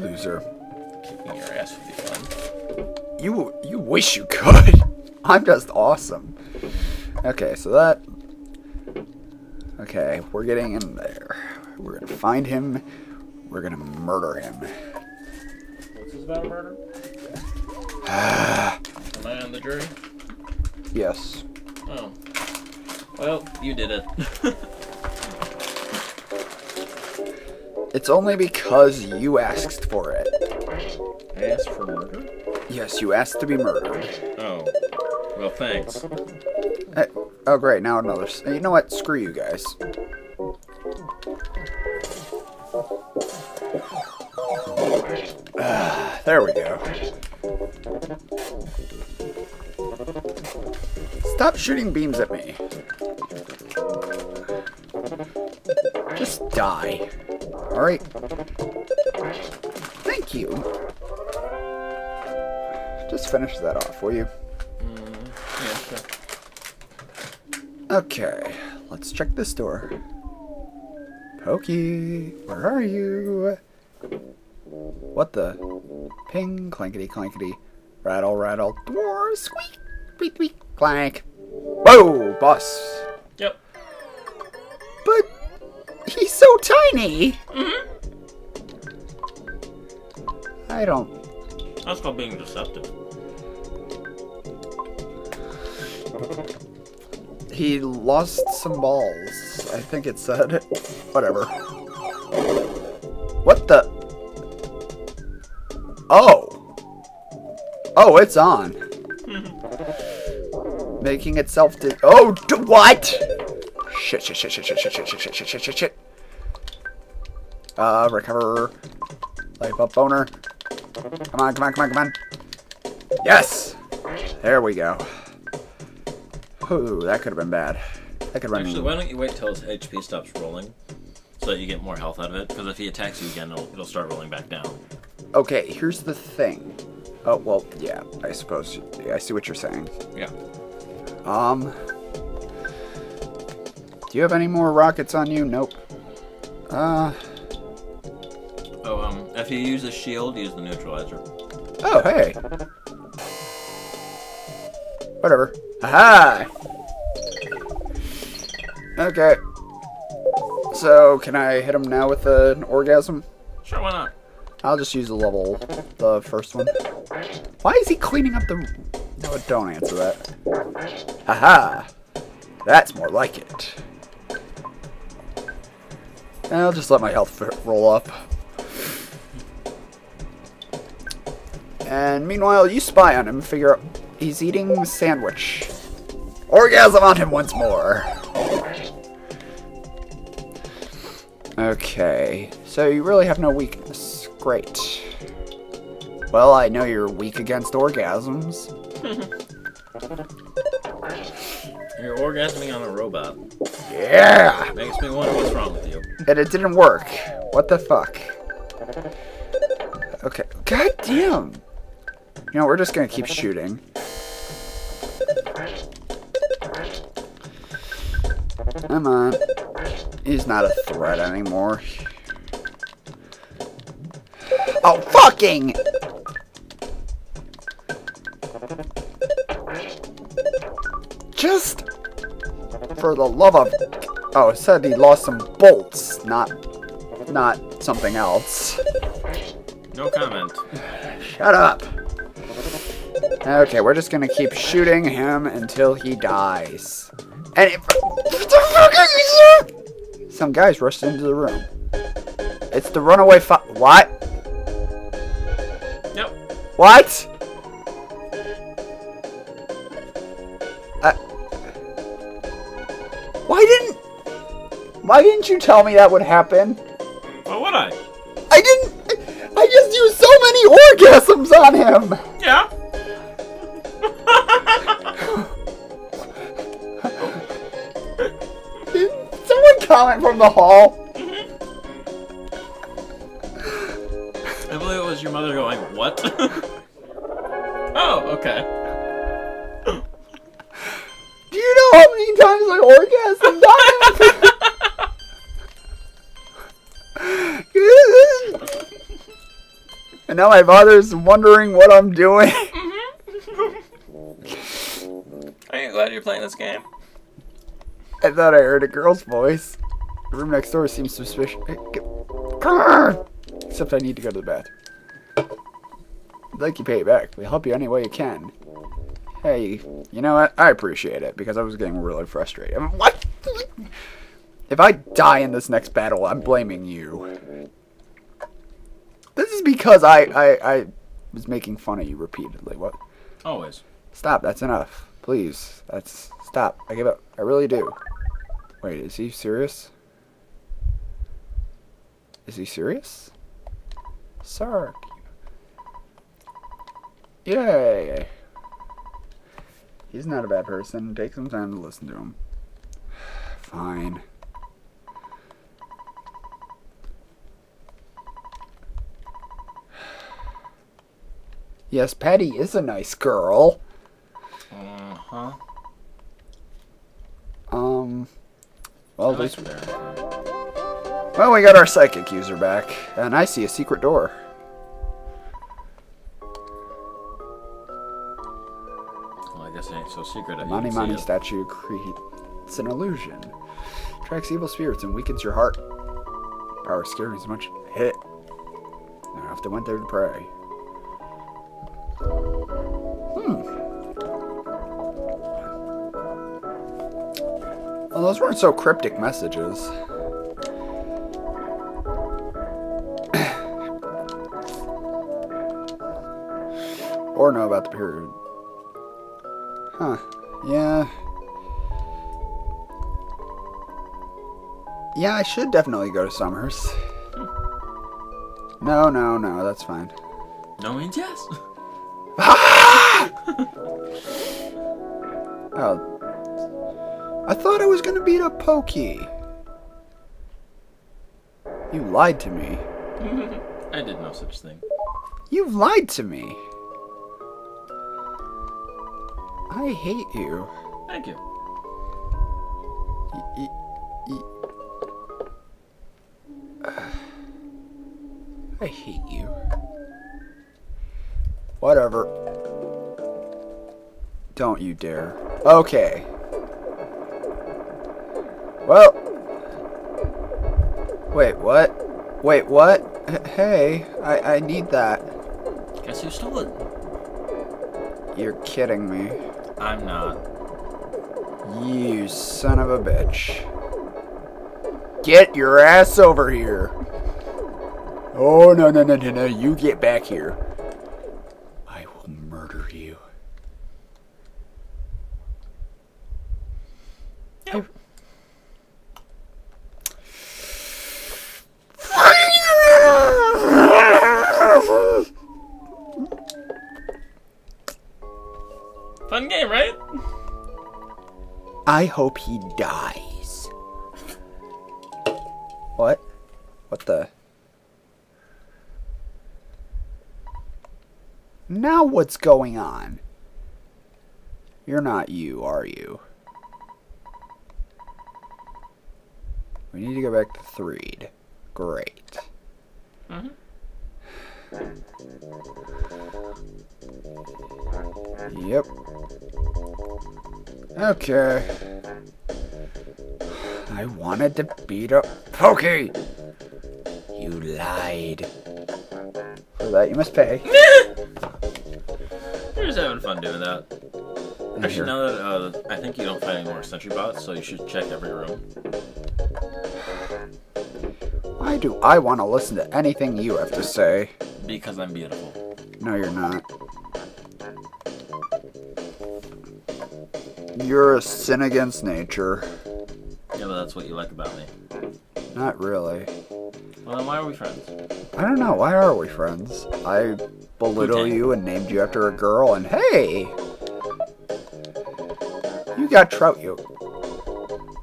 Loser. Kicking your ass would be fun. You you wish you could. I'm just awesome. Okay, so that. Okay, we're getting in there. We're gonna find him. We're gonna murder him. What's this about murder? Am I on the jury? Yes. Oh. Well, you did it. It's only because you asked for it. I asked for murder? Yes, you asked to be murdered. Oh. Well, thanks. Oh, great. Now another. You know what? Screw you guys. Ah, there we go. Stop shooting beams at me. Just die. Alright. Thank you. Just finish that off, will you? Mm, yeah, sure. Okay, let's check this door. Pokey, where are you? What the? Ping, clankety, clankety. Rattle, rattle, door, squeak, squeak, squeak, clank. Whoa, boss. Yep. But he's so tiny. I don't. That's called being deceptive. He lost some balls. I think it said. Whatever. What the? Oh. Oh, it's on. Making itself to. Oh, d- what? Shit, shit, shit, shit, shit, shit, shit, shit, shit, shit, shit, shit, shit. Uh, recover. Life up, boner. Come on, come on, come on, come on. Yes! There we go. Ooh, that could have been bad. That could have Actually, why don't you wait till his HP stops rolling? So that you get more health out of it? Because if he attacks you again, it'll, it'll start rolling back down. Okay, here's the thing. Oh, well, yeah, I suppose. Yeah, I see what you're saying. Yeah. Um. Do you have any more rockets on you? Nope. Uh. If you use a shield, use the neutralizer. Oh, hey. Whatever. Aha! Okay. So, can I hit him now with an orgasm? Sure, why not? I'll just use the level, the first one. Why is he cleaning up the... No, don't answer that. Haha! That's more like it. I'll just let my health roll up. And meanwhile, you spy on him, figure out... He's eating sandwich. Orgasm on him once more. Okay, so you really have no weakness. Great. Well, I know you're weak against orgasms. You're orgasming on a robot. Yeah! Makes me wonder what's wrong with you. And it didn't work. What the fuck? Okay. God damn! You know, we're just gonna keep shooting. Come on. He's not a threat anymore. Oh, fucking! Just for the love of... Oh, said he lost some bolts, not... Not something else. No comment. Shut up! Okay, we're just gonna keep shooting him until he dies. And if... What the fuck are you Some guys rushed into the room. It's the runaway fi- What? Yep. What? Uh, why didn't... Why didn't you tell me that would happen? Well, would I? I didn't... I just used so many orgasms on him! Comment from the hall? I believe it was your mother going, what? oh, okay. Do you know how many times I orgasmed him? And now my father's wondering what I'm doing. Are you glad you're playing this game? I thought I heard a girl's voice. The room next door seems suspicious. Except I need to go to the bathroom. I'd like you pay it back. We'll help you any way you can. Hey, you know what? I appreciate it because I was getting really frustrated. I mean, what? If I die in this next battle, I'm blaming you. This is because I, I, I was making fun of you repeatedly. What? Always. Stop. That's enough. Please. That's stop. I give up. I really do. Wait, is he serious? Is he serious? Sark. Yay. He's not a bad person. Take some time to listen to him. Fine. Yes, Patty is a nice girl. Uh huh. Um. Well, at least, well, we got our psychic user back, and I see a secret door. Well, I guess it ain't so secret. you Money Money it. statue creates an illusion. Attracts evil spirits and weakens your heart. Power scary as much hit. I often went there to pray. Well, those weren't so cryptic messages. or know about the period. Huh. Yeah. Yeah, I should definitely go to Summers. No, no, no, that's fine. No means yes. Ah! Oh. I thought I was gonna beat up Pokey. You lied to me. I did no such thing. You've lied to me. I hate you. Thank you. Y- I hate you. Whatever. Don't you dare. Okay. Well. Wait, what? Wait, what? H- Hey, I, I need that. Guess who stole it? You're kidding me. I'm not. You son of a bitch. Get your ass over here. Oh, no, no, no, no, no. You get back here. I hope he dies. What? What the? Now what's going on? You're not you, are you? We need to go back to Threed. Great. Mhm. Yep. Okay. I wanted to beat up Pokey. You lied. For that, you must pay. You're just having fun doing that. Here. Actually, now that uh, I think you don't find any more sentry bots, so you should check every room. Why do I want to listen to anything you have to say? Because I'm beautiful. No, you're not. You're a sin against nature. Yeah, but that's what you like about me. Not really. Well, then why are we friends? I don't know. Why are we friends? I belittle you and named you after a girl, and hey, you got trout you.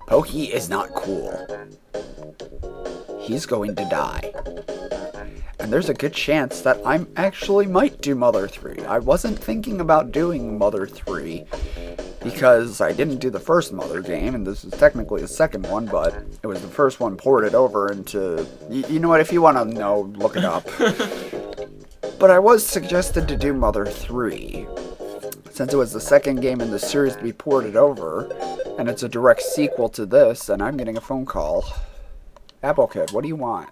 Pokey is not cool. He's going to die. And there's a good chance that I'm actually might do Mother 3. I wasn't thinking about doing Mother 3 because I didn't do the first Mother game, and this is technically the second one, but it was the first one ported over into. You, you know what? If you want to know, look it up. But I was suggested to do Mother 3. Since it was the second game in the series to be ported over, and it's a direct sequel to this, and I'm getting a phone call. Apple Kid, what do you want?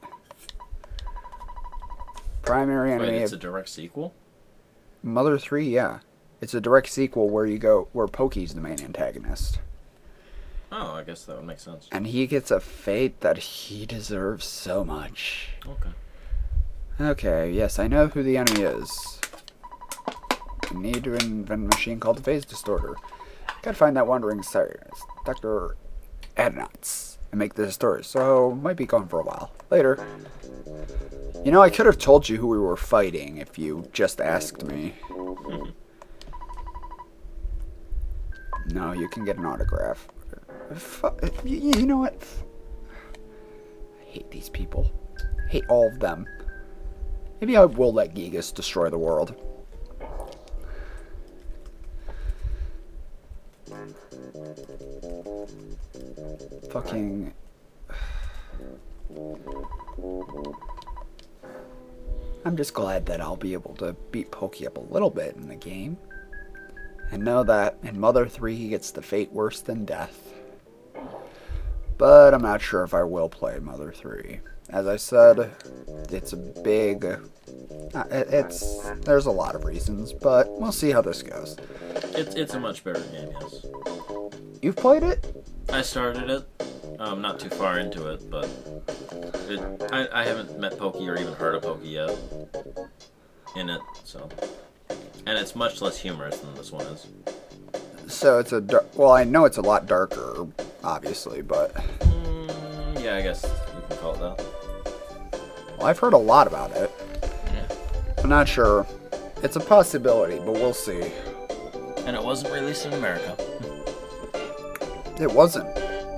Primary Wait, it's a direct sequel? Mother 3, yeah. It's a direct sequel where you go where Pokey's the main antagonist. Oh, I guess that would make sense. And he gets a fate that he deserves so much. Okay. Okay, yes, I know who the enemy is. I need to invent a machine called the Phase Distorter. Gotta find that wandering scientist, Dr. Andonuts, and make the distorter, so might be gone for a while. Later. You know, I could have told you who we were fighting if you just asked me. No, you can get an autograph. Uh, you, you know what? I hate these people. I hate all of them. Maybe I will let Giygas destroy the world. Fucking. I'm just glad that I'll be able to beat Pokey up a little bit in the game. And know that in Mother 3 he gets the fate worse than death. But I'm not sure if I will play Mother 3. As I said, it's a big. uh, It's there's a lot of reasons, but we'll see how this goes. It's it's a much better game, yes. You've played it? I started it. Um, not too far into it, but it, I, I haven't met Pokey or even heard of Pokey yet in it, so. And it's much less humorous than this one is. So it's a dar- well, I know it's a lot darker, obviously, but Mm, yeah, I guess you can call it that. well, I've heard a lot about it. Yeah. I'm not sure. It's a possibility, but we'll see. And it wasn't released in America. It wasn't.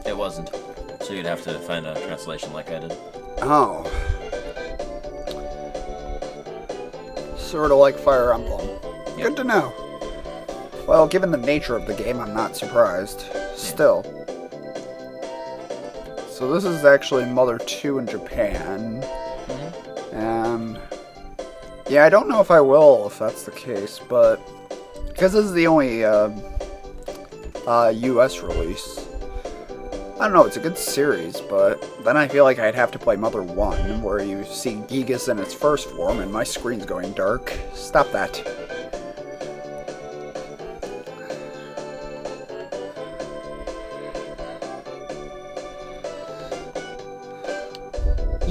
It wasn't. So you'd have to find a translation like I did. Oh. Sort of like Fire Emblem. Good to know. Well, given the nature of the game, I'm not surprised. Still. So this is actually Mother 2 in Japan. And yeah, I don't know if I will if that's the case, but because this is the only uh, uh, U.S. release. I don't know, it's a good series, but then I feel like I'd have to play Mother 1, where you see Giygas in its first form and my screen's going dark. Stop that.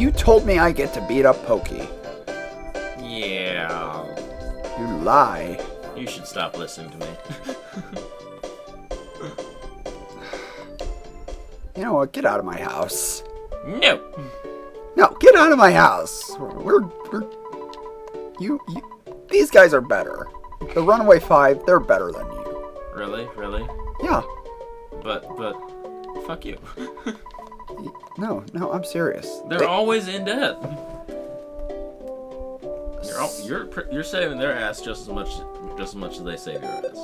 You told me I get to beat up Pokey. Yeah. You lie. You should stop listening to me. You know what? Get out of my house. no! No, get out of my house. We're, we're you, you. These guys are better. The Runaway Five, they're better than you. Really? Really? Yeah. But, but, fuck you. No, no, I'm serious. They're They- always in debt. You're, all, you're you're saving their ass just as much just as much as they save your ass.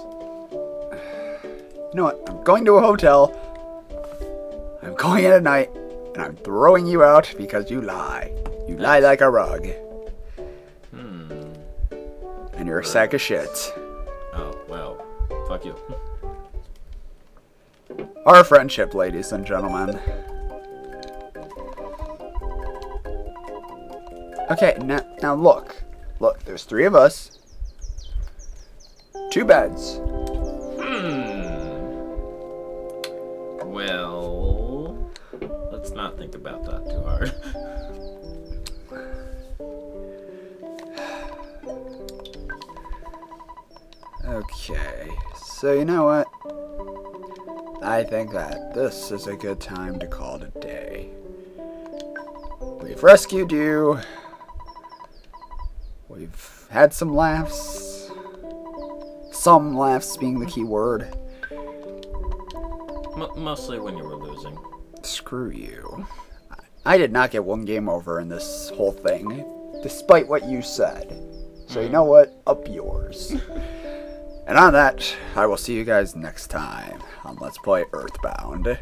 You know what? I'm going to a hotel. I'm going in at night, and I'm throwing you out because you lie. You lie like a rug, Hmm. and you're a sack of shit. Oh well. Fuck you. Our friendship, ladies and gentlemen. Okay, now, now look. Look, there's three of us. Two beds. Hmm. Well, let's not think about that too hard. Okay, so you know what? I think that this is a good time to call it a day. We've rescued you. We've had some laughs. Some laughs being the key word. M- mostly when you were losing. Screw you. I did not get one game over in this whole thing, despite what you said. So you hmm. know what? Up yours. and on that, I will see you guys next time on Let's Play Earthbound.